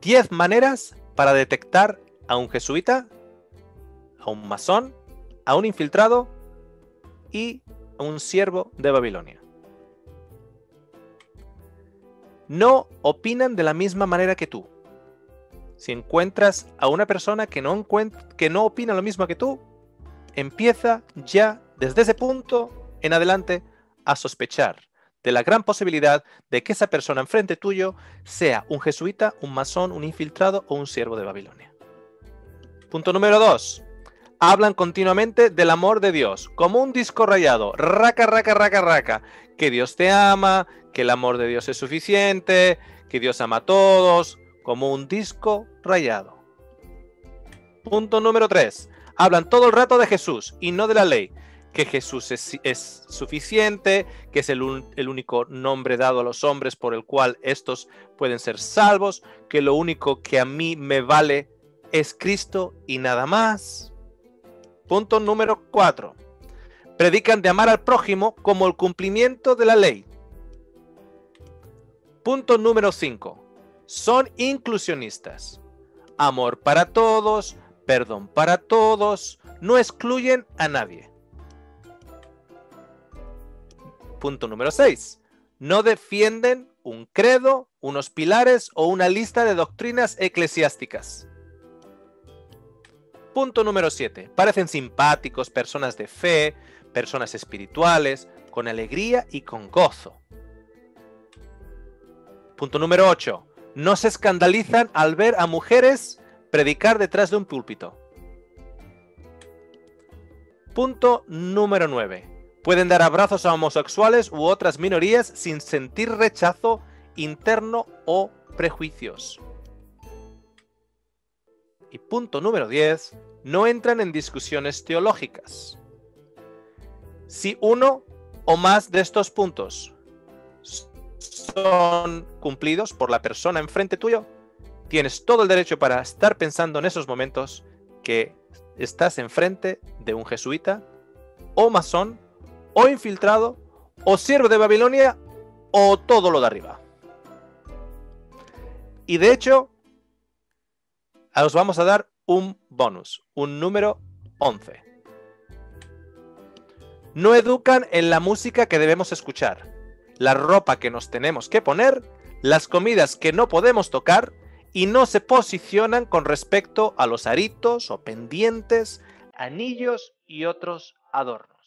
10 maneras para detectar a un jesuita, a un masón, a un infiltrado y a un siervo de Babilonia. No opinan de la misma manera que tú. Si encuentras a una persona que no, que no opina lo mismo que tú, empieza ya desde ese punto en adelante a sospechar de la gran posibilidad de que esa persona enfrente tuyo sea un jesuita, un masón, un infiltrado o un siervo de Babilonia. Punto número 2. Hablan continuamente del amor de Dios, como un disco rayado, raca, raca, raca, raca, que Dios te ama, que el amor de Dios es suficiente, que Dios ama a todos, como un disco rayado. Punto número 3. Hablan todo el rato de Jesús y no de la ley, que Jesús es, suficiente, que es el, el, único nombre dado a los hombres por el cual estos pueden ser salvos, que lo único que a mí me vale es Cristo y nada más. Punto número 4. Predican de amar al prójimo como el cumplimiento de la ley. Punto número 5. Son inclusionistas. Amor para todos, perdón para todos, no excluyen a nadie. Punto número 6. No defienden un credo, unos pilares o una lista de doctrinas eclesiásticas. Punto número 7. Parecen simpáticos, personas de fe, personas espirituales, con alegría y con gozo. Punto número 8. No se escandalizan al ver a mujeres predicar detrás de un púlpito. Punto número 9 Pueden dar abrazos a homosexuales u otras minorías sin sentir rechazo interno o prejuicios. Y punto número 10. No entran en discusiones teológicas. Si uno o más de estos puntos son cumplidos por la persona enfrente tuyo, tienes todo el derecho para estar pensando en esos momentos que estás enfrente de un jesuita o masón o infiltrado, o siervo de Babilonia, o todo lo de arriba. Y de hecho, os vamos a dar un bonus, un número 11. No educan en la música que debemos escuchar, la ropa que nos tenemos que poner, las comidas que no podemos tocar y no se posicionan con respecto a los aritos o pendientes, anillos y otros adornos.